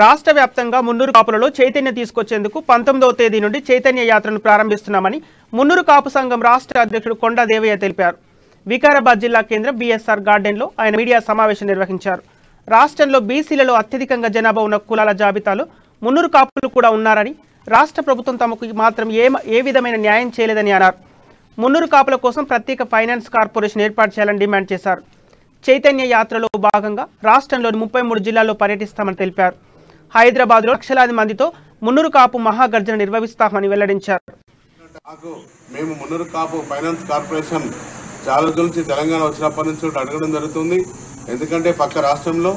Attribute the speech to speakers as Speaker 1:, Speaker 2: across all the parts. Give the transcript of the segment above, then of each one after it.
Speaker 1: రాష్ట్ర వ్యాప్తంగా మున్నూరు కాపులలో చైతన్యం తీసుకొచ్చేందుకు పంతొమ్మిదవ తేదీ నుండి చైతన్య యాత్రను ప్రారంభిస్తున్నామని మున్నూరు కాపు సంఘం రాష్ట్ర అధ్యక్షుడు కొండా దేవయ్య తెలిపారు. వికారాబాద్ జిల్లా కేంద్రం బీఎస్ఆర్ గార్డెన్లో ఆయన మీడియా సమావేశం నిర్వహించారు. రాష్ట్రంలో బీసీలలో అత్యధికంగా జనాభా ఉన్న కులాల జాబితాలో మున్నూరు కాపులు కూడా ఉన్నారని రాష్ట్ర ప్రభుత్వం తమకు మాత్రం ఏ ఏ విధమైన న్యాయం చేయలేదని అన్నారు. మున్నూరు కాపుల కోసం ప్రత్యేక ఫైనాన్స్ కార్పొరేషన్ ఏర్పాటు చేయాలని డిమాండ్ చేశారు. చైతన్య యాత్రలో భాగంగా రాష్ట్రంలోని ముప్పై మూడు జిల్లాల్లో పర్యటిస్తామని తెలిపారు. హైదరాబాద్లో లక్షలాది మందితో మున్నూరు కాపు మహాగర్జన నిర్వహిస్తామని వెల్లడించారు.
Speaker 2: నాకు మేము మున్నూరు కాపు ఫైనాన్స్ కార్పొరేషన్ చాలా రోజుల నుంచి తెలంగాణ వచ్చినప్పటి నుంచి అడగడం జరుగుతుంది. ఎందుకంటే పక్క రాష్ట్రంలో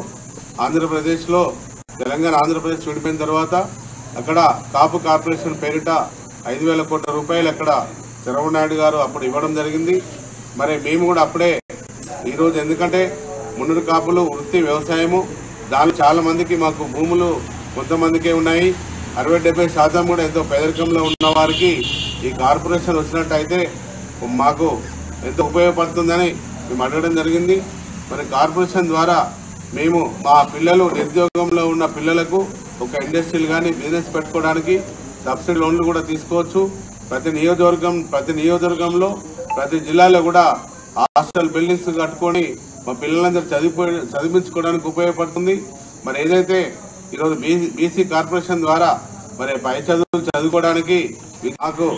Speaker 2: ఆంధ్రప్రదేశ్లో తెలంగాణ ఆంధ్రప్రదేశ్ విడిపోయిన తర్వాత అక్కడ కాపు కార్పొరేషన్ పేరిట ఐదు వేల కోట్ల రూపాయలు అక్కడ చంద్రబాబు నాయుడు గారు అప్పుడు ఇవ్వడం జరిగింది. మరి మేము కూడా అప్పుడే ఈరోజు ఎందుకంటే మున్నూరు కాపులు వృత్తి వ్యవసాయము దాని చాలా మందికి మాకు భూములు కొంతమందికే ఉన్నాయి. అరవై డెబ్బై శాతం కూడా ఎంతో పేదరికంలో ఉన్న వారికి ఈ కార్పొరేషన్ వచ్చినట్టయితే మాకు ఎంతో ఉపయోగపడుతుందని మేము అడగడం జరిగింది. మరి కార్పొరేషన్ ద్వారా మేము మా పిల్లలు నిరుద్యోగంలో ఉన్న పిల్లలకు ఒక ఇండస్ట్రీలు కానీ బిజినెస్ పెట్టుకోవడానికి సబ్సిడీ లోన్లు కూడా తీసుకోవచ్చు. ప్రతి నియోజకవర్గం ప్రతి నియోజకవర్గంలో ప్రతి జిల్లాలో కూడా హాస్టల్ బిల్డింగ్స్ కట్టుకొని మా పిల్లలందరూ చదివిపో చదివించుకోవడానికి ఉపయోగపడుతుంది. మరి ఏదైతే ఈరోజు బీసీ కార్పొరేషన్ ద్వారా మరి పై చదువులు చదువుకోవడానికి నాకు